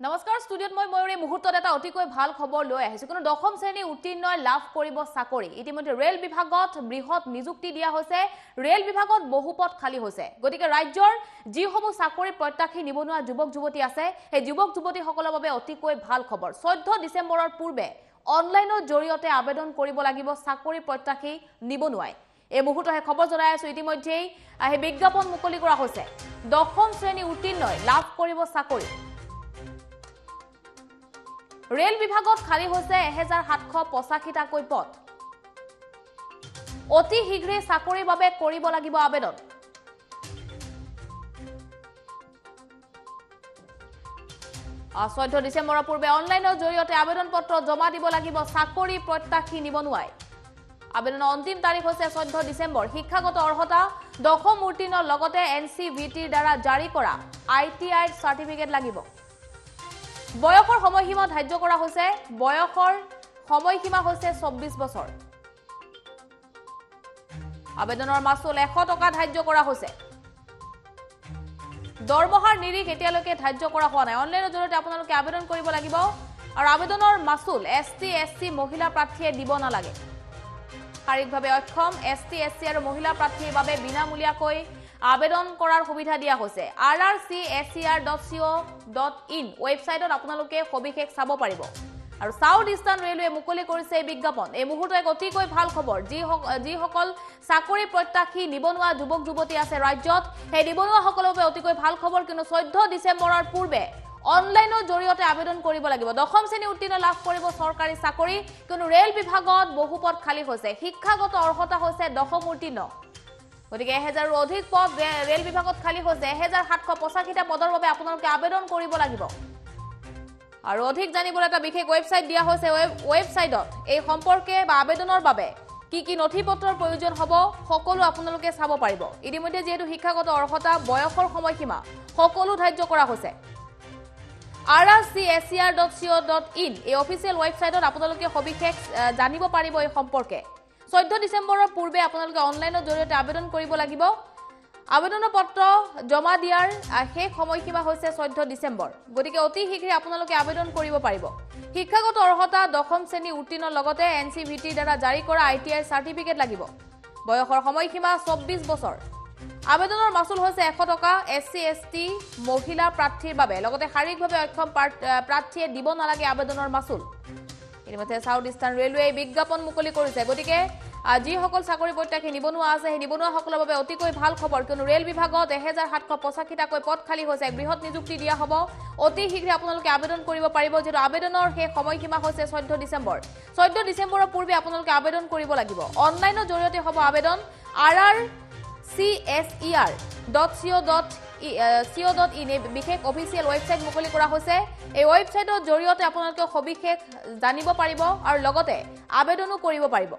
নমস্কাৰ ষ্টুডিঅ'ত মই ময়ূৰ এই মুহূৰ্তত এটা অতিকৈ ভাল খবৰ লৈ আহিছোঁ। কোনো দশম শ্ৰেণী উত্তীৰ্ণই লাভ কৰিব চাকৰি। ইতিমধ্যে ৰেল বিভাগত বৃহৎ নিযুক্তি দিয়া হৈছে। ৰেল বিভাগত বহু পদ খালী হৈছে। গতিকে ৰাজ্যৰ যিসমূহ চাকৰি প্ৰত্যাশী নিবনুৱা যুৱক যুৱতী আছে সেই যুৱক যুৱতীসকলৰ বাবে অতিকৈ ভাল খবৰ। চৈধ্য ডিচেম্বৰৰ পূৰ্বে অনলাইনৰ জৰিয়তে আবেদন কৰিব লাগিব চাকৰি প্ৰত্যাশী নিবনুৱাই। এই মুহূৰ্তত খবৰ জনাই আছো। ইতিমধ্যেই সেই বিজ্ঞাপন মুকলি কৰা হৈছে। দশম শ্ৰেণী উত্তীৰ্ণই লাভ কৰিব চাকৰি। ৰেল বিভাগত খালী হৈছে এহেজাৰ সাতশ পঁচাশীটাকৈ পদ অতি শীঘ্ৰে চাকৰিৰ বাবে কৰিব লাগিব আবেদন। চৈধ্য ডিচেম্বৰৰ পূৰ্বে অনলাইনৰ জৰিয়তে আবেদন পত্ৰ জমা দিব লাগিব চাকৰি প্ৰত্যাশী নিবনুৱাই। আবেদনৰ অন্তিম তাৰিখ হৈছে চৈধ্য ডিচেম্বৰ। শিক্ষাগত অৰ্হতা দশম উত্তীৰ্ণৰ লগতে এন চি ভি টিৰ দ্বাৰা জাৰি কৰা আই টি আইৰ চাৰ্টিফিকেট লাগিব। বয়সৰ সময়সীমা ধাৰ্য কৰা হৈছে। বয়সৰ সময়সীমা হৈছে চৌব্বিছ বছৰ। আবেদনৰ মাচুল এশ টকা ধাৰ্য কৰা হৈছে। দৰমহাৰ নিৰিখ এতিয়ালৈকে ধাৰ্য কৰা হোৱা নাই। অনলাইনৰ জৰিয়তে আপোনালোকে আবেদন কৰিব লাগিব। আৰু আবেদনৰ মাচুল এছ টি এছ চি মহিলা প্ৰাৰ্থীয়ে দিব নালাগে। শাৰীৰিকভাৱে অক্ষম এছ টি এছ চি আৰু মহিলা প্ৰাৰ্থীৰ বাবে বিনামূলীয়াকৈ আবেদন কৰাৰ সুবিধা দিয়া হৈছে। R R C S C R dot C O' dot in ৱেবছাইটত আপোনালোকে সবিশেষ চাব পাৰিব। আৰু চাউথ ইষ্টাৰ্ণ ৰেলৱে মুকলি কৰিছে এই বিজ্ঞাপন। এই মুহূৰ্তত এক অতিকৈ ভাল খবৰ। যি যিসকল চাকৰি প্ৰত্যাশী নিবনুৱা যুৱক যুৱতী আছে ৰাজ্যত সেই নিবনুৱাসকলৰ বাবে অতিকৈ ভাল খবৰ। কিন্তু চৈধ্য ডিচেম্বৰৰ পূৰ্বে অনলাইনৰ জৰিয়তে আবেদন কৰিব লাগিব। দশম শ্ৰেণী উত্তীৰ্ণ লাভ কৰিব চৰকাৰী চাকৰি। কিন্তু ৰেল বিভাগত বহু পদ খালী হৈছে। শিক্ষাগত অৰ্হতা হৈছে দশম উত্তীৰ্ণ। গতিকে এহেজাৰো অধিক পদ ৰেল বিভাগত খালী হৈছে। এহেজাৰ সাতশ পঁচাশীটা পদৰ বাবে আপোনালোকে আবেদন কৰিব লাগিব। আৰু অধিক জানিবলৈ এটা বিশেষ ৱেবছাইট দিয়া হৈছে। ৱেব- ৱেবছাইটত এই সম্পৰ্কে বা আবেদনৰ বাবে কি কি নথি পত্ৰৰ প্ৰয়োজন হ'ব সকলো আপোনালোকে চাব পাৰিব। ইতিমধ্যে যিহেতু শিক্ষাগত অৰ্হতা বয়সৰ সময়সীমা সকলো ধাৰ্য কৰা হৈছে। R R C S C R dot C O' dot in এই অফিচিয়েল ৱেবছাইটত আপোনালোকে সবিশেষ জানিব পাৰিব এই সম্পৰ্কে। চৈধ্য ডিচেম্বৰৰ পূৰ্বে আপোনালোকে অনলাইনৰ জৰিয়তে আবেদন কৰিব লাগিব। আবেদনৰ পত্ৰ জমা দিয়াৰ শেষ সময়সীমা হৈছে চৈধ্য ডিচেম্বৰ। গতিকে অতি শীঘ্ৰে আপোনালোকে আবেদন কৰিব পাৰিব। শিক্ষাগত অৰ্হতা দশম শ্ৰেণী উত্তীৰ্ণৰ লগতে এন চি ভি টিৰ দ্বাৰা জাৰি কৰা আই টি আইৰ চাৰ্টিফিকেট লাগিব। বয়সৰ সময়সীমা চৌব্বিছ বছৰ। আবেদনৰ মাচুল হৈছে এশ টকা এছ চি এছ টি মহিলা প্ৰাৰ্থীৰ বাবে। লগতে শাৰীৰিকভাৱে অক্ষম প্ৰাৰ্থীয়ে দিব নালাগে আবেদনৰ মাচুল। ইতিমধ্যে চাউথ ইষ্টাৰ্ণ ৰেলৱে বিজ্ঞাপন মুকলি কৰিছে। গতিকে যিসকল চাকৰি প্ৰত্যাশী নিবনুৱা আছে। সেই নিবনুৱাসকলৰ বাবে অতিকৈ ভাল খবৰ। কিয়নো ৰেল বিভাগত এহেজাৰ সাতশ পঁচাশীটাকৈ পদ খালী হৈছে। বৃহৎ নিযুক্তি দিয়া হ'ব। অতি শীঘ্ৰে আপোনালোকে আবেদন কৰিব পাৰিব। যিহেতু আবেদনৰ শেষ সময়সীমা হৈছে চৈধ্য ডিচেম্বৰ। চৈধ্য ডিচেম্বৰৰ পূৰ্বে আপোনালোকে আবেদন কৰিব লাগিব। অনলাইনৰ জৰিয়তে হ'ব আবেদন। R R C S E R dot O' dot C O' dot এই বিশেষ অফিচিয়েল ৱেবছাইট মুকলি কৰা হৈছে। এই ৱেবছাইটৰ জৰিয়তে আপোনালোকে সবিশেষ জানিব পাৰিব আৰু লগতে আবেদনো কৰিব পাৰিব।